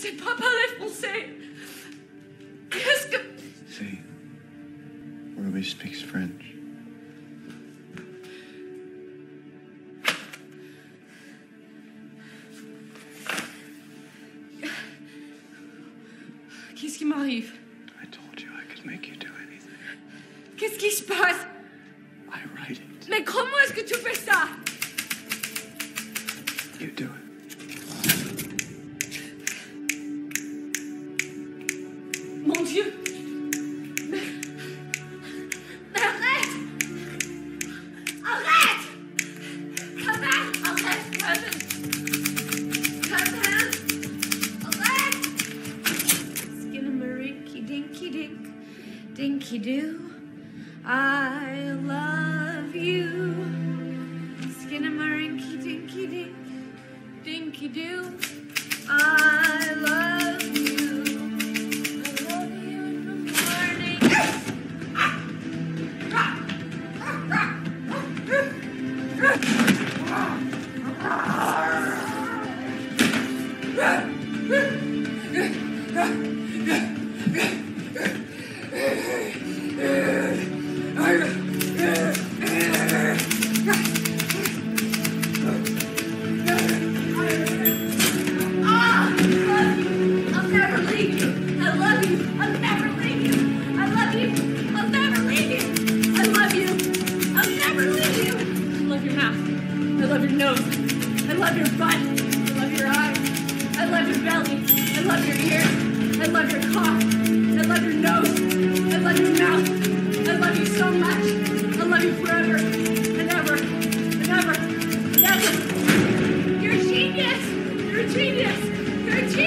sais pas parler français. Qu'est-ce que. See, Ruby speaks French. Qu'est-ce qui m'arrive? I told you I could make you do anything. Qu'est-ce qui se passe? I write it. Mais comment est-ce que tu fais ça? You do it. Dinky doo. I love you. Skinnamarink, dinky dink, dinky doo. I love you. I love you in the morning. I love your nose. I love your butt. I love your eyes. I love your belly. I love your ears. I love your cough. I love your nose. I love your mouth. I love you so much. I love you forever and ever and ever and ever. You're a genius. You're a genius. You're a genius.